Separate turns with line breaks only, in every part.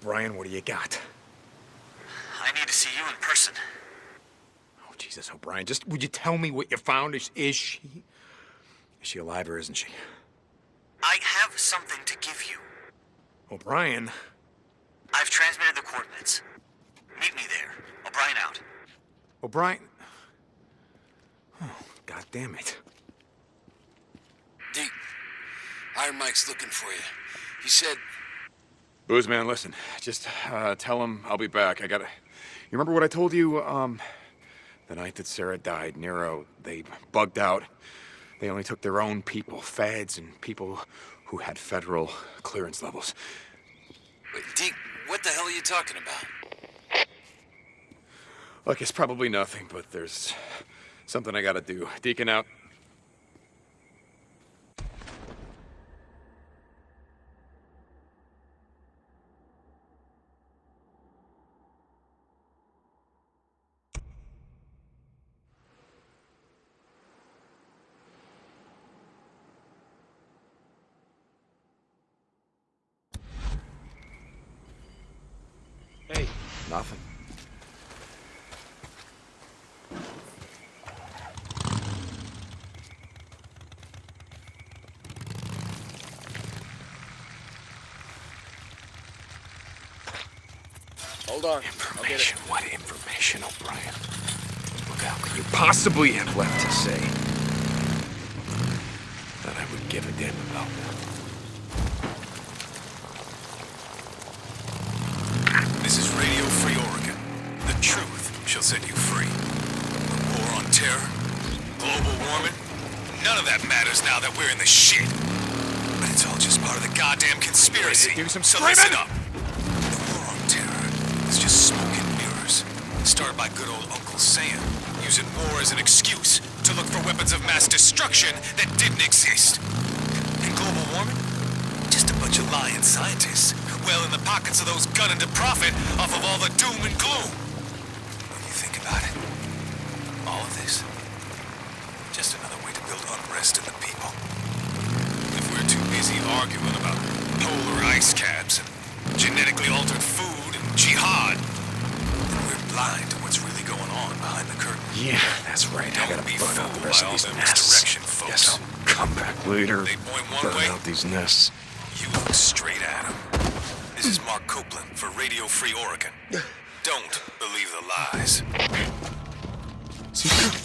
O'Brien, what do you got?
I need to see you in person.
Oh, Jesus, O'Brien, just would you tell me what you found? Is, is she... Is she alive or isn't she?
I have something to give you.
O'Brien?
I've transmitted the coordinates. Meet me there. O'Brien out.
O'Brien? Oh, God damn it.
Deke, Iron Mike's looking for you. He said,
Booze man, listen. Just uh, tell him I'll be back. I gotta. You remember what I told you? Um, the night that Sarah died, Nero. They bugged out. They only took their own people, feds, and people who had federal clearance levels.
Wait, Deke, what the hell are you talking about?
Look, it's probably nothing, but there's something I gotta do. Deacon out. Hey, nothing.
Hold on.
Information? What information, O'Brien? What how could you possibly have left to say that I would give a damn about?
This all just part of the goddamn conspiracy.
Give me some
so
screaming!
listen up. The war on terror is just smoke and mirrors. Started by good old Uncle Sam, using war as an excuse to look for weapons of mass destruction that didn't exist. And global warming? Just a bunch of lying scientists, well in the pockets of those gunning to profit off of all the doom and gloom. When you think about it, all of this, just another way to build unrest in the people. If we're too busy arguing about polar ice caps and genetically altered food and jihad, then we're blind to what's really going on behind the curtain.
Yeah, that's right. I
Don't
gotta
be
burn out the
fooled
rest
by
of these nests.
misdirection folks.
Guess I'll come back later.
They point one
burn
way.
out these nests.
You look straight at him. This is Mark Copeland for Radio Free Oregon. Don't believe the lies.
Deke,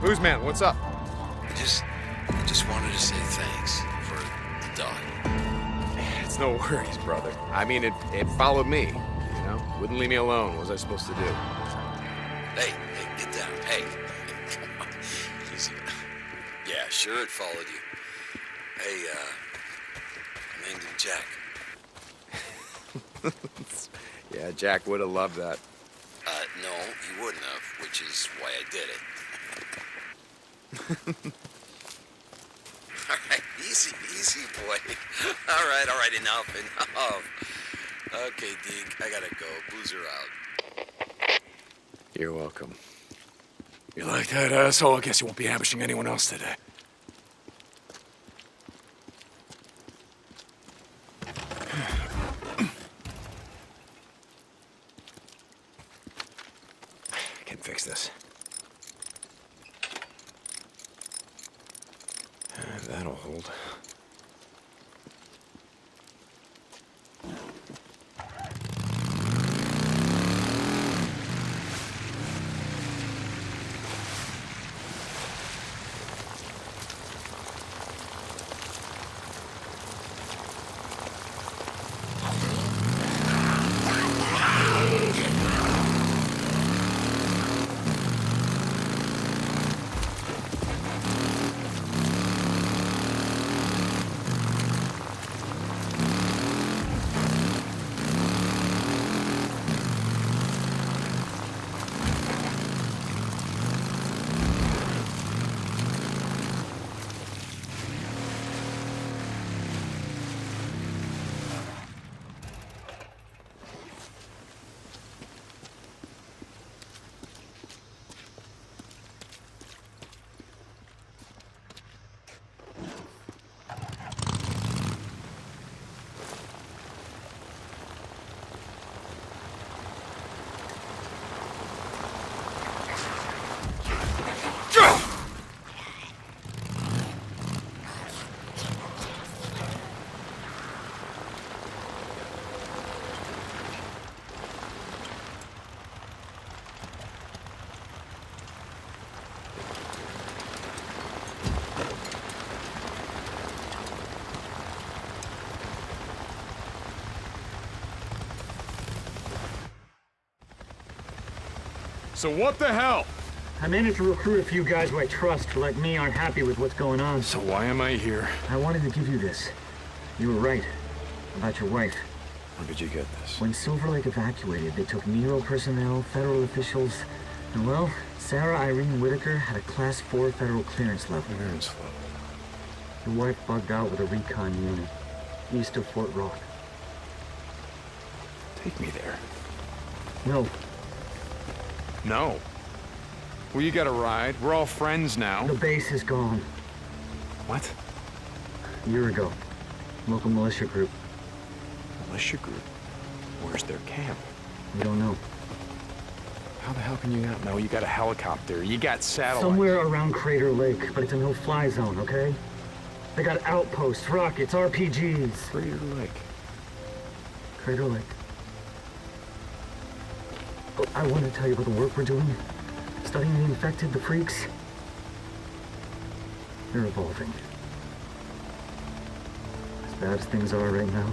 Booze Man, what's up?
I just, I just wanted to say thanks for the dog.
It's no worries, brother. I mean, it, it followed me, you know? Wouldn't leave me alone. What was I supposed to do?
Hey, hey, get down. Hey, come on. Easy. Yeah, sure it followed you. Hey, uh, I named him Jack.
Yeah, Jack would have loved that.
Uh, no, he wouldn't have, which is why I did it. all right, easy, easy, boy. All right, all right, enough, enough. Okay, Deke, I gotta go. Boozer out.
You're welcome. You like that, asshole? I guess you won't be ambushing anyone else today. I can fix this. Uh, That'll hold. So what the hell?
I managed to recruit a few guys who I trust who, like me, aren't happy with what's going on.
So why am I here?
I wanted to give you this. You were right. About your wife.
Where did you get this?
When Silver Lake evacuated, they took Nero personnel, federal officials, and well, Sarah Irene Whitaker had a Class 4 federal clearance level.
Clearance level.
Your wife bugged out with a recon unit, east of Fort Rock.
Take me there.
No,
No. Well, you got a ride. We're all friends now.
the base is gone.
What?
A year ago. Local militia group.
Militia group. Where's their camp?
We don't know.
How the hell can you not know? You got a helicopter. You got satellites.
Somewhere around Crater Lake, but it's a no-fly zone, okay? They got outposts, rockets, RPGs.
Crater Lake.
Crater Lake. I want to tell you about the work we're doing. Studying the infected, the freaks. They're evolving. As bad as things are right now,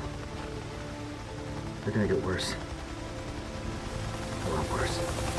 they're gonna get worse. A lot worse.